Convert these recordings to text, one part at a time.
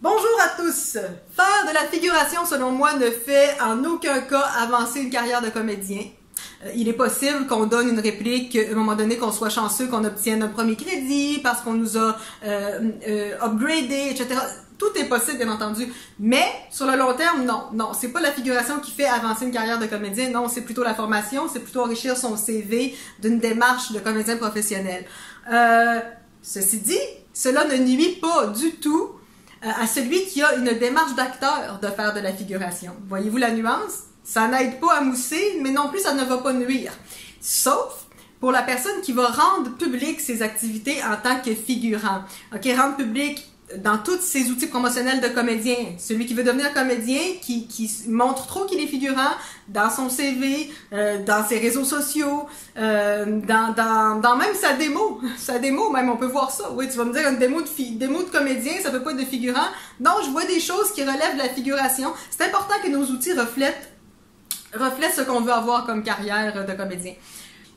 Bonjour à tous! Faire de la figuration, selon moi, ne fait en aucun cas avancer une carrière de comédien. Euh, il est possible qu'on donne une réplique à un moment donné, qu'on soit chanceux, qu'on obtienne un premier crédit parce qu'on nous a euh, euh, upgradé, etc. Tout est possible, bien entendu. Mais, sur le long terme, non. Non, c'est pas la figuration qui fait avancer une carrière de comédien. Non, c'est plutôt la formation. C'est plutôt enrichir son CV d'une démarche de comédien professionnel. Euh, ceci dit, cela ne nuit pas du tout à celui qui a une démarche d'acteur de faire de la figuration. Voyez-vous la nuance? Ça n'aide pas à mousser, mais non plus ça ne va pas nuire. Sauf pour la personne qui va rendre public ses activités en tant que figurant. OK, rendre public dans tous ses outils promotionnels de comédien. Celui qui veut devenir comédien, qui, qui montre trop qu'il est figurant dans son CV, euh, dans ses réseaux sociaux, euh, dans, dans, dans même sa démo. Sa démo, même, on peut voir ça. Oui, tu vas me dire une démo de, démo de comédien, ça peut pas être de figurant. Non, je vois des choses qui relèvent de la figuration. C'est important que nos outils reflètent, reflètent ce qu'on veut avoir comme carrière de comédien.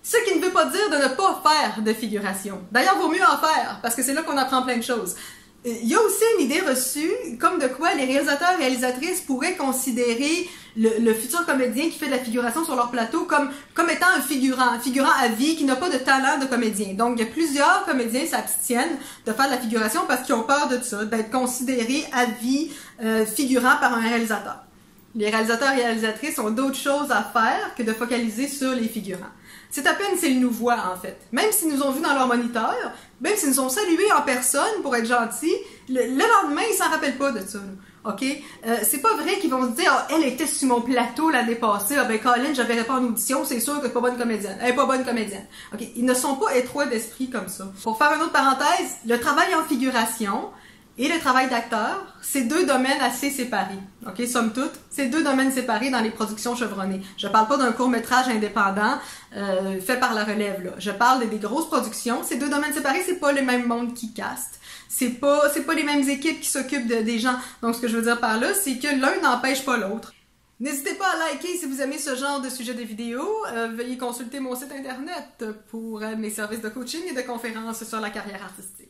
Ce qui ne veut pas dire de ne pas faire de figuration. D'ailleurs, vaut mieux en faire, parce que c'est là qu'on apprend plein de choses. Il y a aussi une idée reçue, comme de quoi les réalisateurs et réalisatrices pourraient considérer le, futur comédien qui fait de la figuration sur leur plateau comme, comme étant un figurant, un figurant à vie qui n'a pas de talent de comédien. Donc, il y a plusieurs comédiens s'abstiennent de faire de la figuration parce qu'ils ont peur de ça, d'être considérés à vie euh, figurant par un réalisateur. Les réalisateurs et réalisatrices ont d'autres choses à faire que de focaliser sur les figurants. C'est à peine s'ils nous voient, en fait. Même s'ils nous ont vus dans leur moniteur, même s'ils nous ont salués en personne pour être gentils, le, lendemain, ils s'en rappellent pas de ça. OK? Euh, c'est pas vrai qu'ils vont se dire ah, elle était sur mon plateau l'année passée, ah ben Colin, je verrai pas en audition, c'est sûr que pas bonne comédienne. Elle est pas bonne comédienne. OK? Ils ne sont pas étroits d'esprit comme ça. Pour faire une autre parenthèse, le travail en figuration, et le travail d'acteur, c'est deux domaines assez séparés. OK, somme toute, c'est deux domaines séparés dans les productions chevronnées. Je parle pas d'un court-métrage indépendant euh, fait par la relève là. Je parle des grosses productions, c'est deux domaines séparés, c'est pas le même monde qui caste. C'est pas c'est pas les mêmes équipes qui s'occupent de, des gens. Donc ce que je veux dire par là, c'est que l'un n'empêche pas l'autre. N'hésitez pas à liker si vous aimez ce genre de sujet de vidéo. Euh, veuillez consulter mon site internet pour euh, mes services de coaching et de conférences sur la carrière artistique.